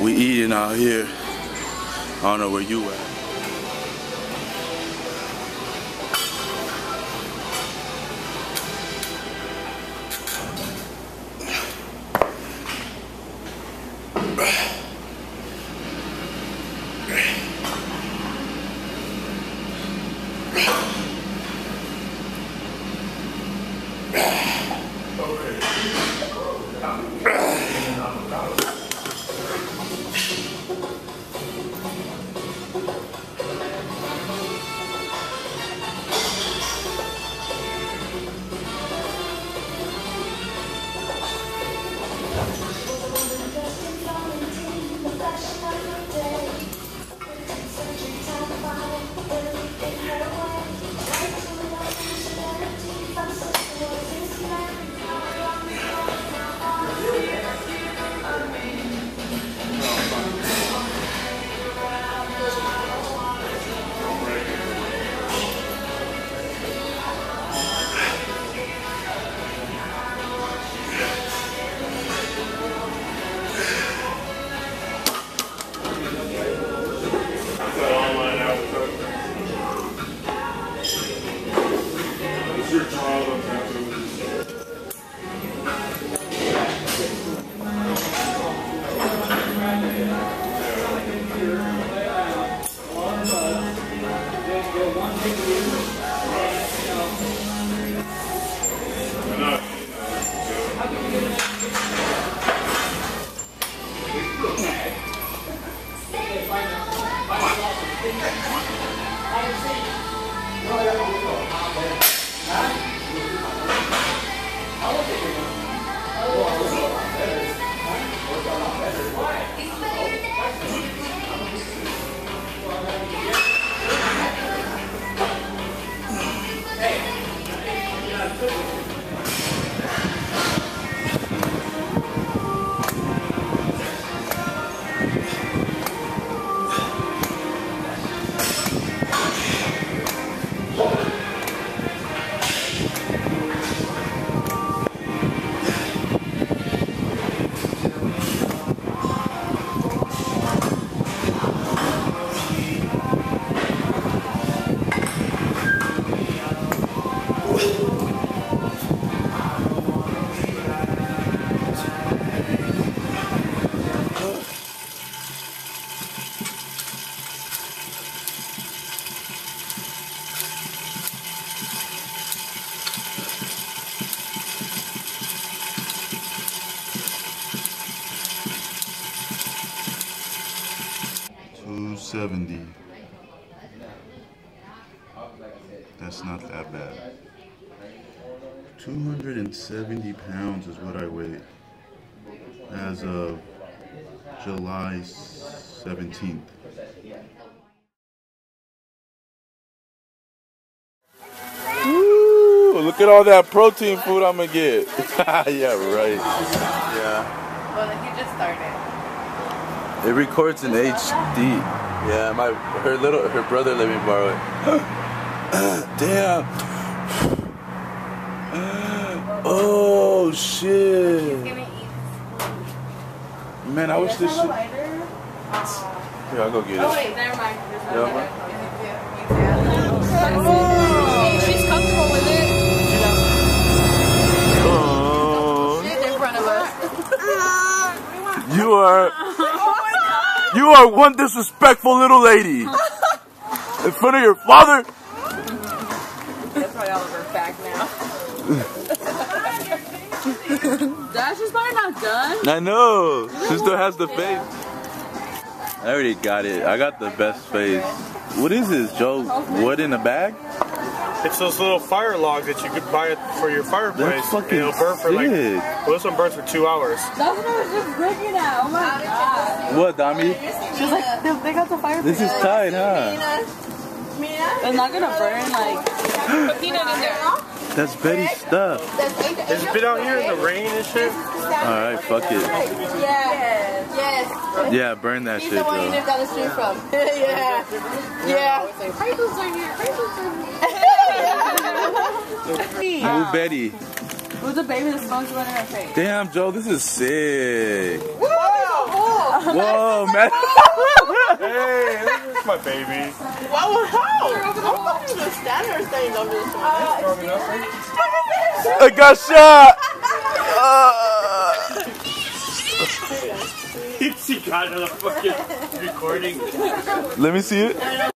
We eating out here. I don't know where you at. Okay. 270. That's not that bad. 270 pounds is what I weigh as of July 17th. Woo! look at all that protein food I'm gonna get. yeah, right. Yeah. Well, he just started. It records in HD. Yeah, my her little her brother let me borrow it. Damn. Oh shit. Man, I wish this shit. Yeah, I'll go get Oh it. wait, never mind. Yeah, oh, man. She's comfortable with it. Oh, She's in front of us. you are. You are one disrespectful little lady. In front of your father. That's why all of back now. Dash is probably not done. I know. She still has the face. I already got it. I got the best face. What is this, Joe? Wood in a bag? It's those little fire logs that you could buy for your fireplace. That's fucking and it'll burn for like. sick. Well, this one burns for two hours. That's what I was just looking at. Oh my god. What, Dami? She was like, they, they got the fire. This is tight, huh? It's not gonna burn like. Put peanut in there. That's Betty's stuff. It's been out here in the rain and shit. Alright, fuck it. Yes. Yes. Yeah, burn that He's shit, the one you Joe. live down the street from. yeah. Yeah. Move Betty. Who's the baby that smells blood in her face? Damn, Joe, this is sick. Whoa, Whoa, man. Hey, this is my baby. Wow, how? I'm not even standard things on this one. I got shot. Uh, she got another fucking recording. let me see it.